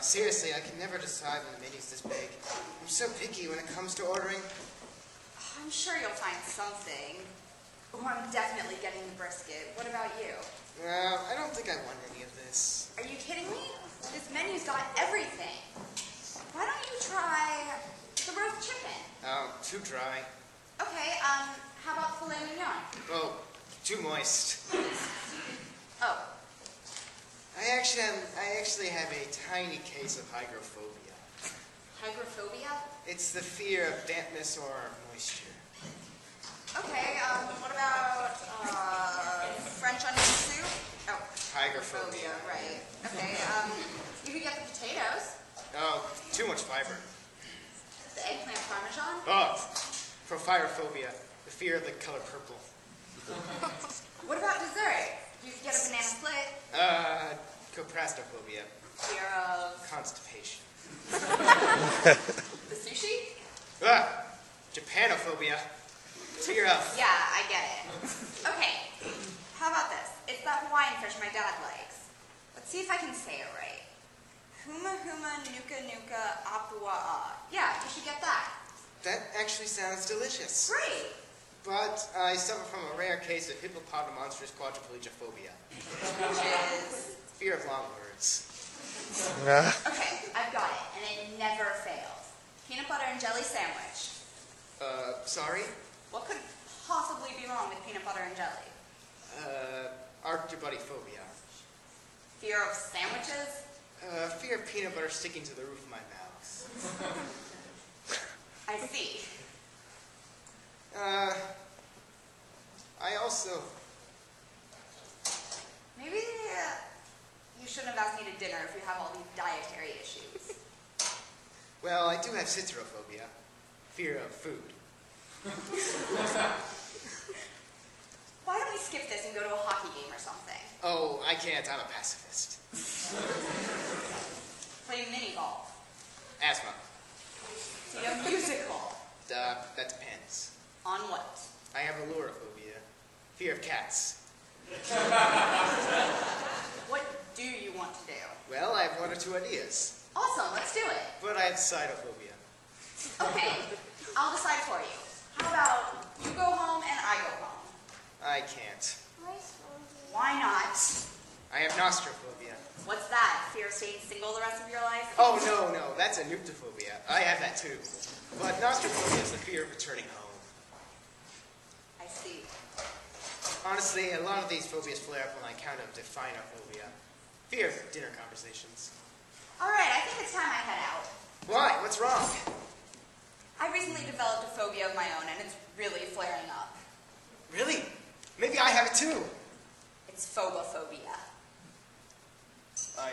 seriously, I can never decide when the menu's this big. I'm so picky when it comes to ordering. I'm sure you'll find something. Oh, I'm definitely getting the brisket. What about you? Uh, I don't think I want any of this. Are you kidding me? This menu's got everything. Why don't you try the roast chicken? Oh, too dry. Okay, um, how about filet mignon? Oh, too moist. Oh, actually have, I actually have a tiny case of hygrophobia. hygrophobia? It's the fear of dampness or moisture. Okay, um, what about, uh, French onion soup? Oh, Hygrophobia. right. Okay, um, you could get the potatoes, Oh, too much fiber. the eggplant parmesan. Oh, porphyrophobia, the fear of the color purple. What about dessert? You could get a banana split, Uh, coprastophobia, fear of constipation. the sushi? Ah, Japanophobia, fear of. Yeah, I get it. Okay, how about this? It's that Hawaiian fish my dad likes. Let's see if I can say it right. Huma huma nuka nuka apua'a. Yeah, you should get that. That actually sounds delicious. Great. But I suffer from a rare case of hippopotamonstrous quadriplegiophobia, Which is fear of long words. okay. I've got it, and it never fails. Peanut butter and jelly sandwich. Uh, sorry? What could possibly be wrong with peanut butter and jelly? Uh, arachibutyrophobia. Fear of sandwiches? Uh, fear of peanut butter sticking to the roof of my mouth. I see. Uh, I also. Maybe uh, you shouldn't have asked me to dinner if you have all these dietary issues. Well, I do have citrophobia, fear of food. Why don't we skip this and go to a hockey game or something? Oh, I can't. I'm a pacifist. Play mini golf. Asthma. See a musical. Uh, that depends. On what? I have ailurophobia, fear of cats. What do you want to do? Well, I have one or two ideas, Awesome, let's do it. but I have cytophobia. Okay, I'll decide for you. How about you go home and I go home? I can't. Why not? I have nostophobia. What's that? Fear of staying single the rest of your life? Oh, no, no, that's a nyctophobia. I have that too. But nostophobia is the fear of returning home. I see. Honestly, a lot of these phobias flare up when I encounter phobia. Fear of dinner conversations. All right, I think it's time I head out. Why? What's wrong? I recently developed a phobia of my own, and it's really flaring up. Really? Maybe I have it too. It's phobophobia. I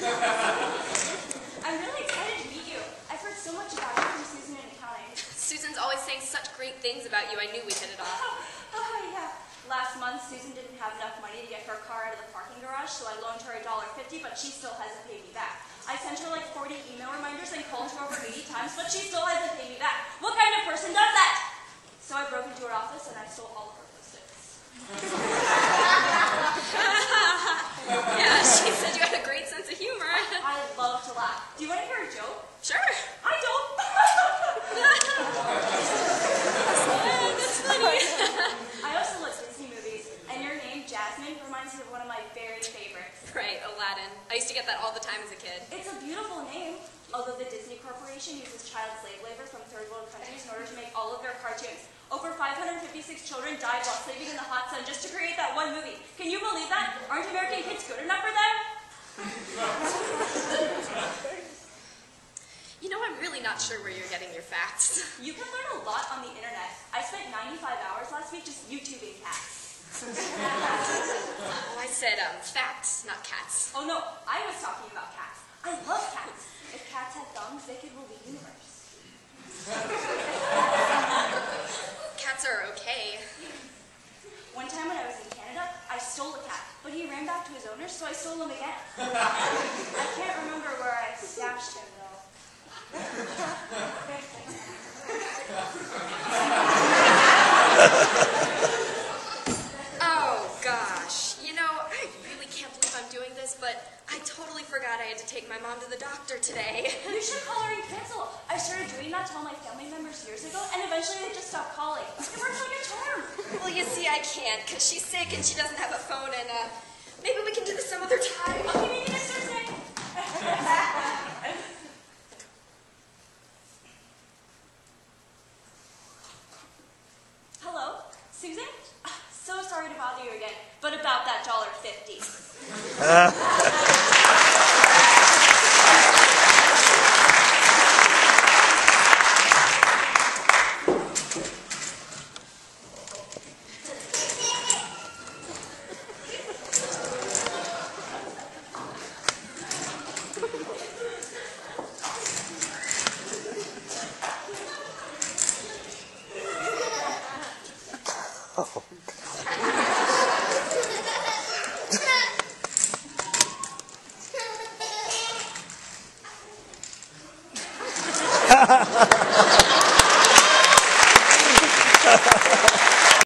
I'm really excited to meet you. I've heard so much about you from Susan and Kelly. Susan's always saying such great things about you. I knew we hit it off. Oh, oh yeah. Last month, Susan didn't have enough money to get her car out of the parking garage, so I loaned her $1.50, but she still hasn't paid me back. I sent her like 40 email reminders and called her over 80 times, but she still hasn't paid me back. What kind of person does that? So I broke into her office and I stole all of her post-its. Do you want to hear a joke? Sure. I don't. that's funny. I also love Disney movies, and your name, Jasmine, reminds me of one of my very favorites. Right, Aladdin. I used to get that all the time as a kid. It's a beautiful name, although the Disney Corporation uses child slave labor from third world countries in order to make all of their cartoons. Over 556 children died while sleeping in the hot sun just to create that one movie. Can you believe that? Aren't American kids good enough for them? really not sure where you're getting your facts. You can learn a lot on the internet. I spent 95 hours last week just YouTubing cats. Oh, I said um, facts, not cats. Oh no, I was talking about cats. I love cats. If cats had thumbs, they could rule the universe. Cats are okay. One time when I was in Canada, I stole a cat, but he ran back to his owner, so I stole him again. I can't remember where I stashed him though. Oh, gosh. You know, I really can't believe I'm doing this, but I totally forgot I had to take my mom to the doctor today. You should call her and cancel. I started doing that to all my family members years ago, and eventually they just stopped calling. It works like a charm. well, you see, I can't because she's sick and she doesn't have a phone, and uh, you again, but about that dollar fifty. Oh. ハハハハ!